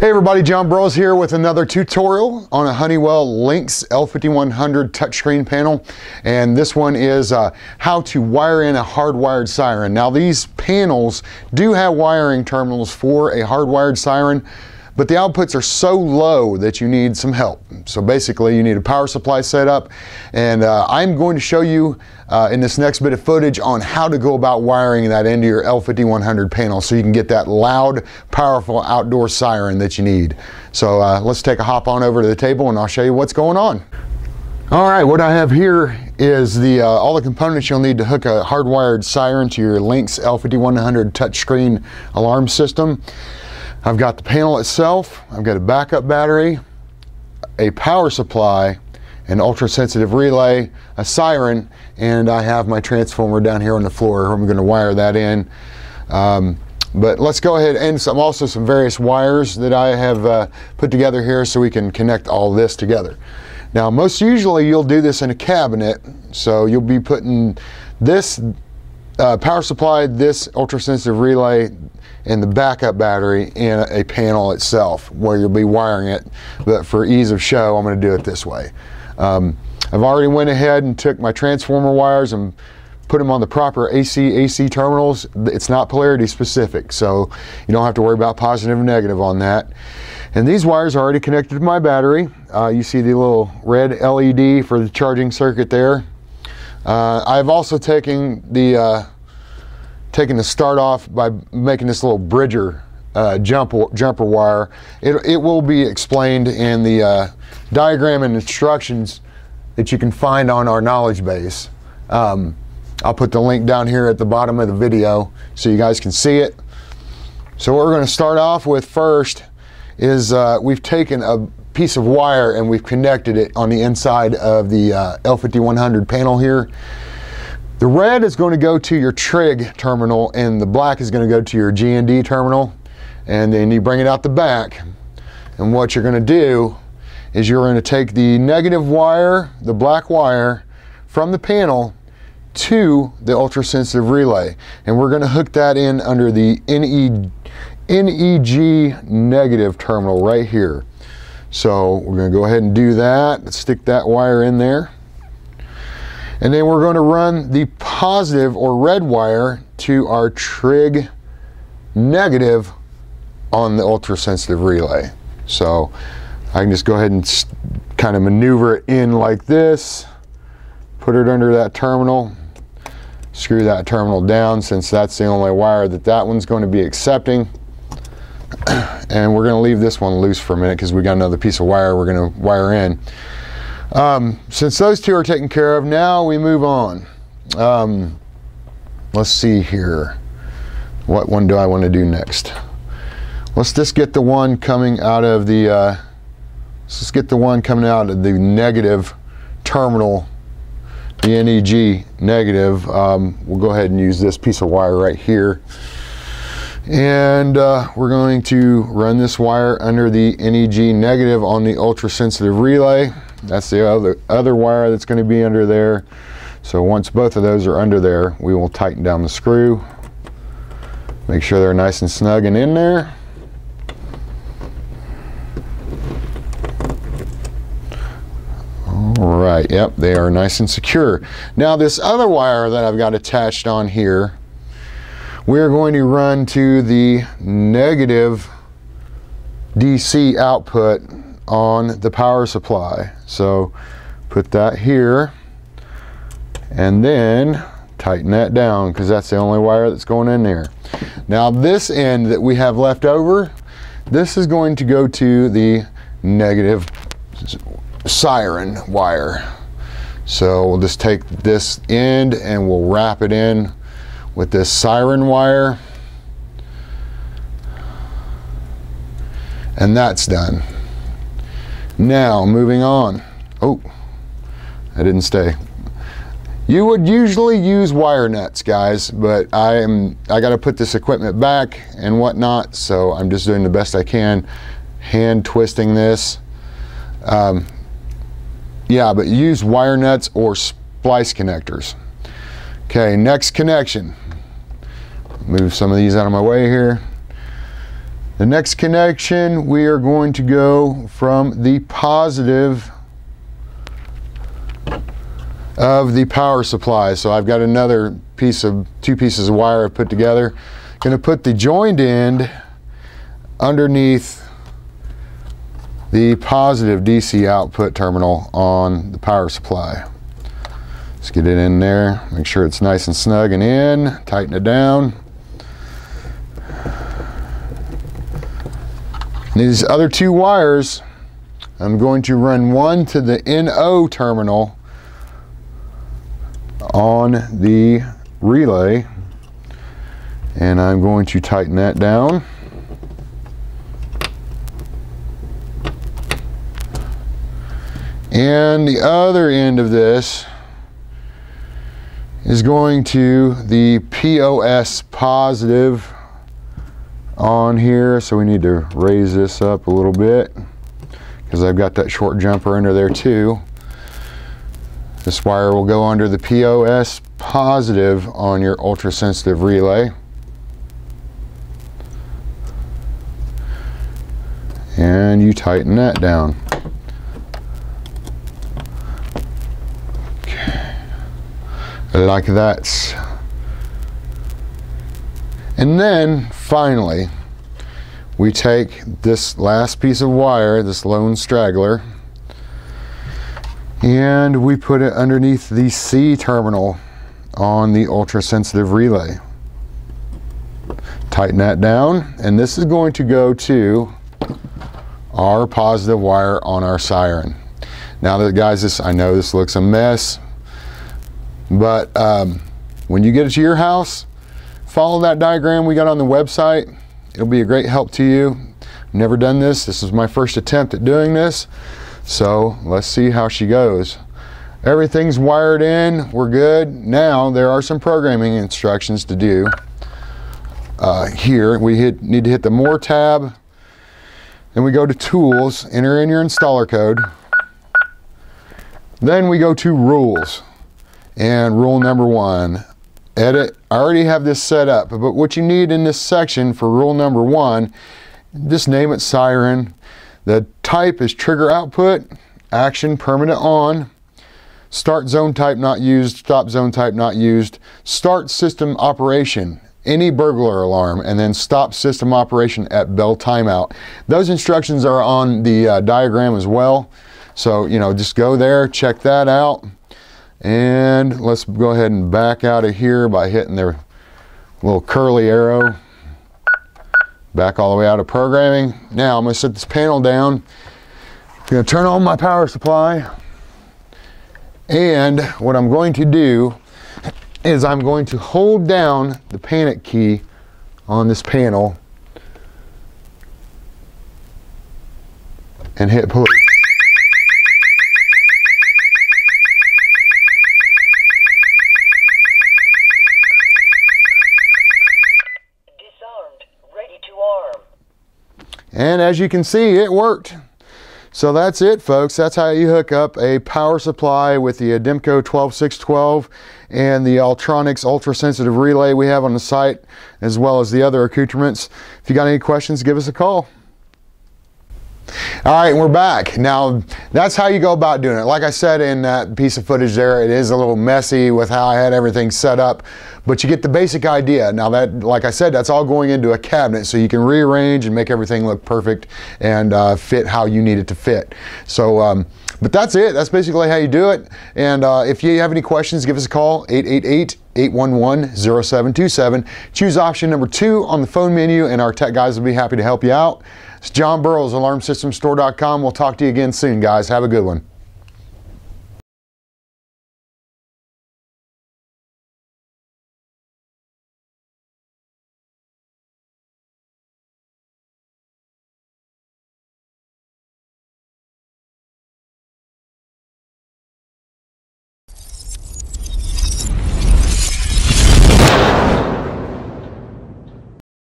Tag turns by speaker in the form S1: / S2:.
S1: Hey everybody, Jon Boroughs here with another tutorial on a Honeywell Lynx L5100 touchscreen panel. And this one is uh, how to wire in a hardwired siren. Now these panels do have wiring terminals for a hardwired siren, but the outputs are so low that you need some help. So basically you need a power supply set up and uh, I'm going to show you uh, in this next bit of footage on how to go about wiring that into your L5100 panel so you can get that loud, powerful outdoor siren that you need. So uh, let's take a hop on over to the table and I'll show you what's going on. All right, what I have here is the uh, all the components you'll need to hook a hardwired siren to your Lynx L5100 touchscreen alarm system. I've got the panel itself, I've got a backup battery, a power supply, an ultra sensitive relay, a siren, and I have my transformer down here on the floor. I'm going to wire that in. Um, but let's go ahead and some also some various wires that I have uh, put together here so we can connect all this together. Now most usually you'll do this in a cabinet so you'll be putting this uh, power supply, this ultra sensitive relay, and the backup battery in a panel itself where you'll be wiring it. But for ease of show, I'm going to do it this way. Um, I've already went ahead and took my transformer wires and put them on the proper AC AC terminals. It's not polarity specific, so you don't have to worry about positive and negative on that. And these wires are already connected to my battery. Uh, you see the little red LED for the charging circuit there. Uh, I've also taken the uh, taken the start off by making this little bridger uh, jumper, jumper wire. It, it will be explained in the uh, diagram and instructions that you can find on our knowledge base. Um, I'll put the link down here at the bottom of the video so you guys can see it. So what we're going to start off with first is uh, we've taken a piece of wire and we've connected it on the inside of the uh, L5100 panel here. The red is going to go to your trig terminal and the black is going to go to your GND terminal and then you bring it out the back and what you're going to do is you're going to take the negative wire, the black wire from the panel to the ultra sensitive relay and we're going to hook that in under the NE, NEG negative terminal right here. So we're going to go ahead and do that. stick that wire in there. And then we're going to run the positive or red wire to our trig negative on the ultra sensitive relay. So I can just go ahead and kind of maneuver it in like this, put it under that terminal, screw that terminal down since that's the only wire that that one's going to be accepting. And we're going to leave this one loose for a minute because we got another piece of wire we're going to wire in. Um, since those two are taken care of, now we move on. Um, let's see here. What one do I want to do next? Let's just get the one coming out of the, uh, let's just get the one coming out of the negative terminal, the NEG negative. Um, we'll go ahead and use this piece of wire right here. And uh, we're going to run this wire under the NEG negative on the ultra sensitive relay. That's the other, other wire that's going to be under there. So once both of those are under there, we will tighten down the screw. Make sure they're nice and snug and in there. All right, yep, they are nice and secure. Now this other wire that I've got attached on here, we're going to run to the negative DC output on the power supply. So put that here and then tighten that down because that's the only wire that's going in there. Now this end that we have left over, this is going to go to the negative siren wire. So we'll just take this end and we'll wrap it in with this siren wire. And that's done. Now, moving on. Oh, I didn't stay. You would usually use wire nuts, guys, but I am I got to put this equipment back and whatnot, so I'm just doing the best I can, hand twisting this. Um, yeah, but use wire nuts or splice connectors. Okay, next connection. Move some of these out of my way here. The next connection, we are going to go from the positive of the power supply. So I've got another piece of, two pieces of wire I've put together. Going to put the joined end underneath the positive DC output terminal on the power supply. Let's get it in there, make sure it's nice and snug and in, tighten it down. These other two wires, I'm going to run one to the NO terminal on the relay and I'm going to tighten that down. And the other end of this is going to the POS positive on here. So we need to raise this up a little bit because I've got that short jumper under there too. This wire will go under the POS positive on your ultra sensitive relay. And you tighten that down. Okay. Like that. And then finally, we take this last piece of wire, this lone straggler, and we put it underneath the C terminal on the ultra sensitive relay. Tighten that down, and this is going to go to our positive wire on our siren. Now that guys, this I know this looks a mess, but um, when you get it to your house, follow that diagram we got on the website. It'll be a great help to you. Never done this. This is my first attempt at doing this. So let's see how she goes. Everything's wired in. We're good. Now there are some programming instructions to do. Uh, here we hit, need to hit the More tab. Then we go to Tools, enter in your installer code. Then we go to Rules. And rule number one, edit. I already have this set up, but what you need in this section for rule number one, just name it siren. The type is trigger output, action permanent on, start zone type not used, stop zone type not used, start system operation, any burglar alarm, and then stop system operation at bell timeout. Those instructions are on the uh, diagram as well. So, you know, just go there, check that out. And let's go ahead and back out of here by hitting their little curly arrow. Back all the way out of programming. Now I'm going to set this panel down. I'm going to turn on my power supply. And what I'm going to do is I'm going to hold down the panic key on this panel and hit police. And as you can see, it worked. So that's it, folks. That's how you hook up a power supply with the Ademco 12612 and the Altronix ultra sensitive relay we have on the site, as well as the other accoutrements. If you got any questions, give us a call. All right, we're back. Now, that's how you go about doing it. Like I said in that piece of footage there, it is a little messy with how I had everything set up, but you get the basic idea. Now that, like I said, that's all going into a cabinet, so you can rearrange and make everything look perfect and uh, fit how you need it to fit. So, um, but that's it. That's basically how you do it. And uh, if you have any questions, give us a call, 888 811 0727. Choose option number two on the phone menu, and our tech guys will be happy to help you out. It's Jon Boroughs, alarmsystemstore.com. We'll talk to you again soon, guys. Have a good one.